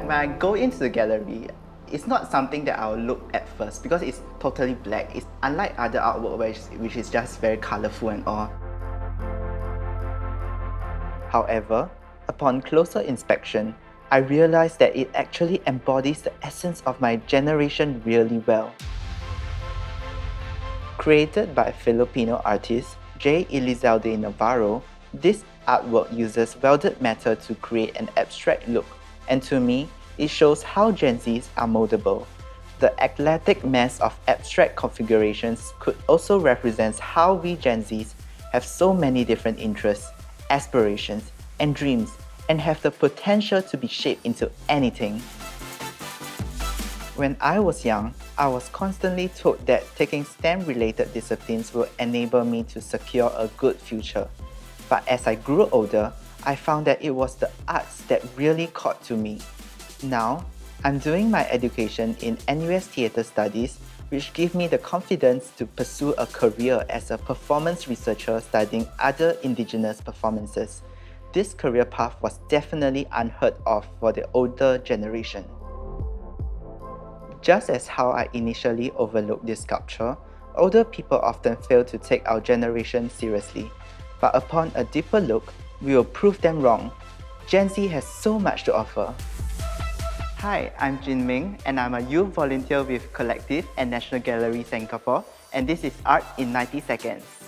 When I, go into the gallery, it's not something that I'll look at first because it's totally black. It's unlike other artwork which, which is just very colorful and all. However, upon closer inspection, I realized that it actually embodies the essence of my generation really well. Created by Filipino artist J. Elizalde Navarro, this artwork uses welded metal to create an abstract look, and to me, it shows how Gen Zs are moldable. The eclectic mess of abstract configurations could also represent how we Gen Zs have so many different interests, aspirations, and dreams and have the potential to be shaped into anything. When I was young, I was constantly told that taking STEM-related disciplines will enable me to secure a good future. But as I grew older, I found that it was the arts that really caught to me. Now, I'm doing my education in NUS Theatre Studies, which give me the confidence to pursue a career as a performance researcher studying other indigenous performances this career path was definitely unheard of for the older generation. Just as how I initially overlooked this sculpture, older people often fail to take our generation seriously. But upon a deeper look, we will prove them wrong. Gen Z has so much to offer. Hi, I'm Jin Ming, and I'm a youth volunteer with Kolektif and National Gallery Singapore, and this is Art in 90 Seconds.